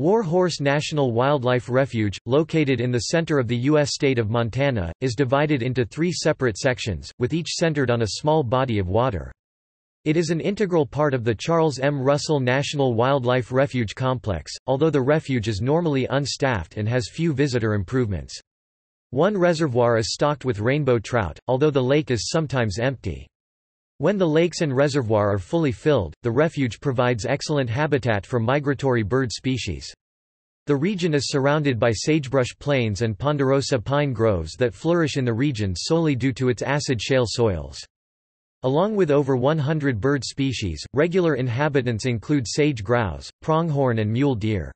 War Horse National Wildlife Refuge, located in the center of the U.S. state of Montana, is divided into three separate sections, with each centered on a small body of water. It is an integral part of the Charles M. Russell National Wildlife Refuge Complex, although the refuge is normally unstaffed and has few visitor improvements. One reservoir is stocked with rainbow trout, although the lake is sometimes empty. When the lakes and reservoir are fully filled, the refuge provides excellent habitat for migratory bird species. The region is surrounded by sagebrush plains and ponderosa pine groves that flourish in the region solely due to its acid shale soils. Along with over 100 bird species, regular inhabitants include sage grouse, pronghorn and mule deer.